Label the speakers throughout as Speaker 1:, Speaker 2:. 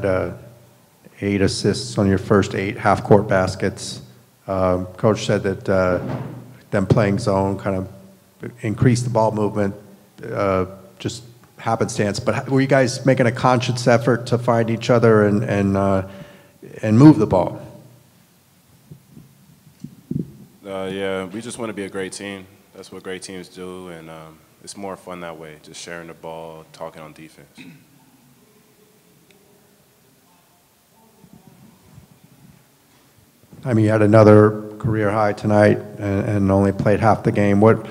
Speaker 1: uh, eight assists on your first eight half-court baskets. Um, Coach said that uh, them playing zone kind of increased the ball movement, uh, just happenstance. But were you guys making a conscious effort to find each other and, and, uh, and move the ball?
Speaker 2: Uh, yeah, we just want to be a great team. That's what great teams do, and um, it's more fun that way, just sharing the ball, talking on defense.
Speaker 1: I mean, you had another career high tonight and, and only played half the game. What,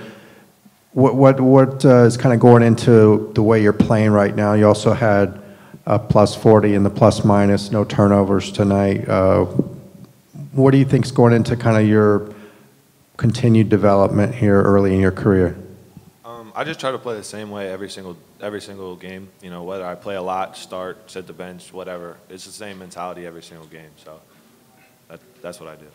Speaker 1: what, what, what uh, is kind of going into the way you're playing right now? You also had a plus 40 in the plus minus, no turnovers tonight. Uh, what do you think's going into kind of your continued development here early in your career?
Speaker 3: Um, I just try to play the same way every single every single game. You know, whether I play a lot, start, sit the bench, whatever. It's the same mentality every single game. So that's what I do.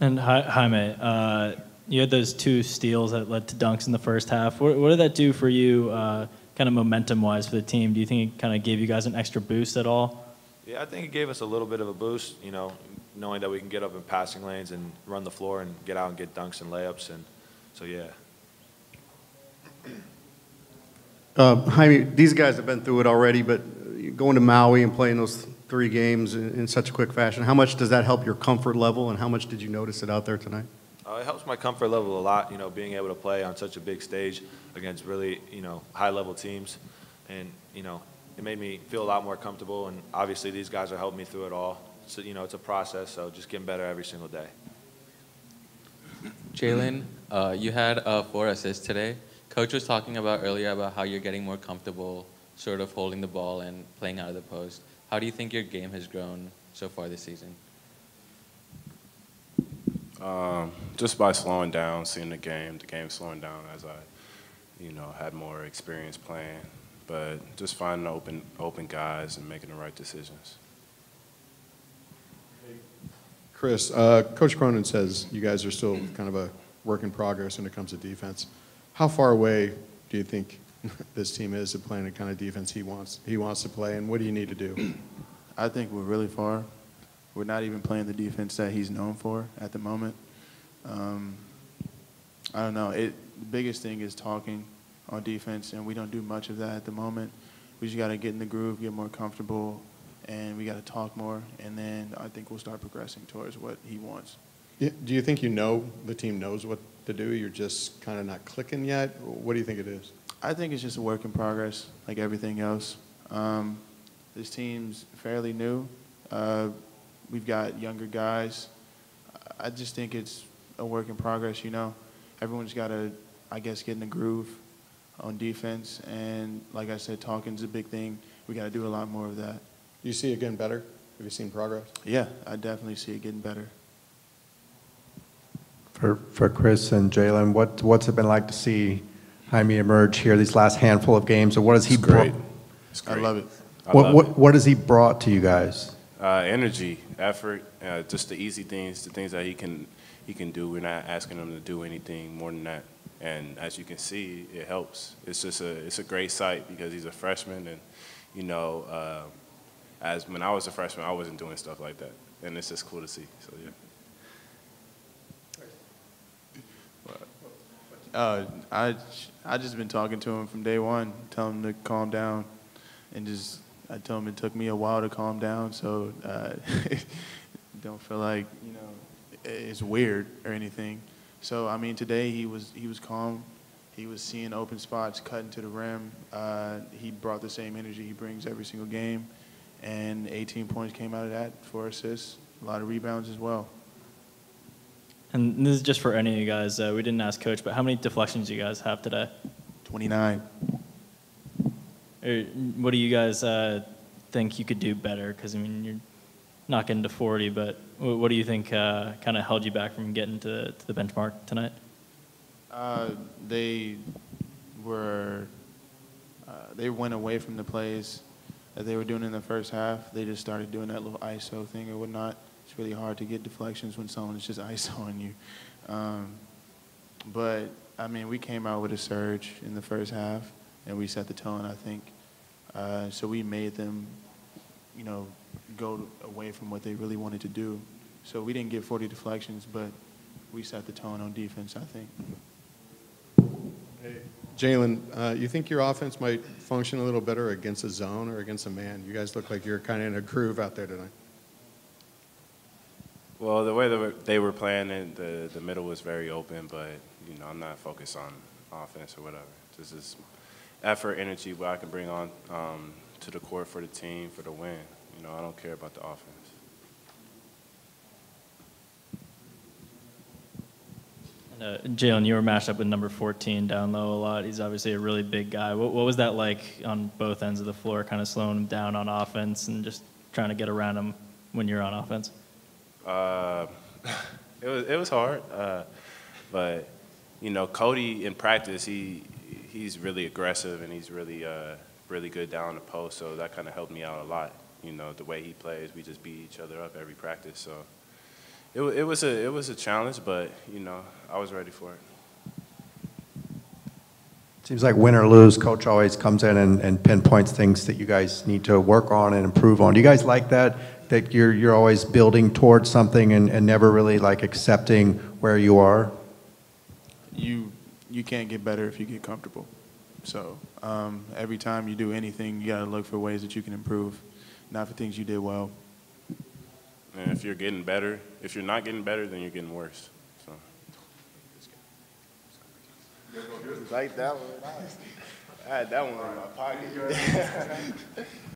Speaker 4: And Hi- Jaime, uh, you had those two steals that led to dunks in the first half. What, what did that do for you, uh, kind of momentum-wise for the team? Do you think it kind of gave you guys an extra boost at all?
Speaker 3: Yeah, I think it gave us a little bit of a boost. You know, knowing that we can get up in passing lanes and run the floor and get out and get dunks and layups. And so yeah.
Speaker 5: Uh, Jaime, these guys have been through it already, but going to Maui and playing those three games in, in such a quick fashion, how much does that help your comfort level, and how much did you notice it out there tonight?
Speaker 3: Uh, it helps my comfort level a lot, you know, being able to play on such a big stage against really, you know, high-level teams. And, you know, it made me feel a lot more comfortable, and obviously these guys are helping me through it all. So, you know, it's a process, so just getting better every single day.
Speaker 6: Jalen, uh, you had uh, four assists today. Coach was talking about earlier about how you're getting more comfortable sort of holding the ball and playing out of the post. How do you think your game has grown so far this season?
Speaker 2: Um, just by slowing down, seeing the game, the game slowing down as I, you know, had more experience playing. But just finding open, open guys and making the right decisions.
Speaker 7: Chris, uh, Coach Cronin says you guys are still kind of a work in progress when it comes to defense. How far away do you think this team is to playing the kind of defense he wants he wants to play, and what do you need to do?
Speaker 8: I think we're really far. We're not even playing the defense that he's known for at the moment. Um, I don't know. It, the biggest thing is talking on defense, and we don't do much of that at the moment. We just got to get in the groove, get more comfortable, and we got to talk more, and then I think we'll start progressing towards what he wants.
Speaker 7: Do you think you know the team knows what to do? You're just kind of not clicking yet. What do you think it is?
Speaker 8: I think it's just a work in progress, like everything else. Um, this team's fairly new. Uh, we've got younger guys. I just think it's a work in progress, you know. Everyone's got to, I guess, get in the groove on defense. And like I said, talking's a big thing. We got to do a lot more of that.
Speaker 7: You see it getting better? Have you seen progress?
Speaker 8: Yeah, I definitely see it getting better.
Speaker 1: For, for Chris and Jalen, what, what's it been like to see Jaime emerge here these last handful of games, or what has he
Speaker 2: It's
Speaker 1: brought?
Speaker 2: It's
Speaker 8: I love it.
Speaker 2: I
Speaker 1: What,
Speaker 2: love
Speaker 1: what,
Speaker 2: it.
Speaker 1: what has he brought to you guys?
Speaker 2: Uh, energy, effort, uh, just the easy things, the things that he can he can do. We're not asking him to do anything more than that. And as you can see, it helps. It's just a it's a great sight because he's a freshman, and you know, uh, as when I was a freshman, I wasn't doing stuff like that, and it's just cool to see. So yeah.
Speaker 8: Uh, I I just been talking to him from day one, telling him to calm down, and just I told him it took me a while to calm down, so uh, don't feel like you know it's weird or anything. So I mean, today he was he was calm. He was seeing open spots, cutting to the rim. Uh, he brought the same energy he brings every single game, and 18 points came out of that, four assists, a lot of rebounds as well.
Speaker 4: And this is just for any of you guys. Uh, we didn't ask Coach, but how many deflections do you guys have today?
Speaker 8: 29.
Speaker 4: Or what do you guys uh, think you could do better? Because I mean, you're not getting to 40, but what do you think uh, kind of held you back from getting to, to the benchmark tonight?
Speaker 8: Uh, they were uh, they went away from the plays that they were doing in the first half. They just started doing that little ISO thing or whatnot. It's really hard to get deflections when someone is just ISOing you. Um, but I mean, we came out with a surge in the first half, and we set the tone. I think Uh, so we made them, you know, go away from what they really wanted to do. So we didn't get 40 deflections, but we set the tone on defense, I think. Hey.
Speaker 7: Jalen, uh, you think your offense might function a little better against a zone or against a man? You guys look like you're kind of in a groove out there tonight.
Speaker 2: Well, the way they were, they were playing it, the, the middle was very open, but, you know, I'm not focused on offense or whatever. This is effort, energy, what I can bring on um, to the court for the team, for the win. You know, I don't care about the offense.
Speaker 4: Uh, Jalen, you were matched up with number 14 down low a lot. He's obviously a really big guy. What, what was that like on both ends of the floor, kind of slowing him down on offense and just trying to get around him when you're on offense?
Speaker 2: Uh, it was it was hard, uh, but you know, Cody in practice, he he's really aggressive and he's really uh, really good down the post. So that kind of helped me out a lot. You know, the way he plays, we just beat each other up every practice. So it it was a it was a challenge, but you know, I was ready for it.
Speaker 1: Seems like win or lose, coach always comes in and, and pinpoints things that you guys need to work on and improve on. Do you guys like that? That you're, you're always building towards something and, and never really like accepting where you are?
Speaker 8: you you can't get better if you get comfortable. So um, every time you do anything, you got to look for ways that you can improve, not for things you did well.
Speaker 2: And if you're getting better, if you're not getting better, then you're getting worse. So. Like that one. I had that one in my pocket.